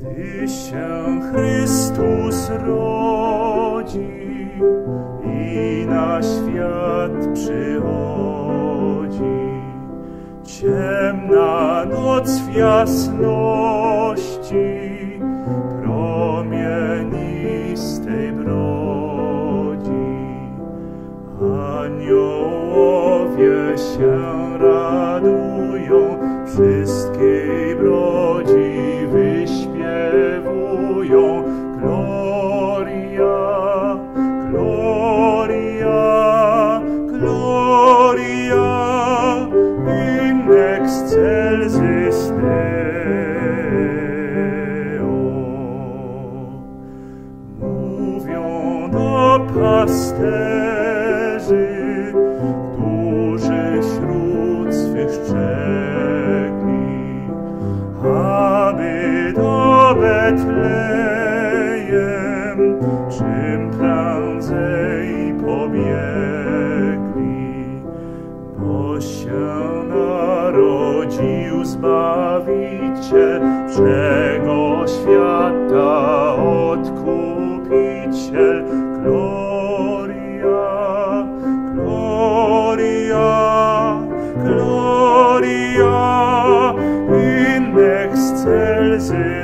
Gdy się Chrystus rodzi i na świat przychodzi, ciemna noc w się radują, wszystkiej brodzi wyśpiewują. Gloria, Gloria, Gloria in excelsis Deo. Mówią do pasterzy, aby do Betlejem czym prędzej pobiegli, bo się narodził Zbawiciel wszego świata odkupiciel. Gloria, gloria, gloria. el.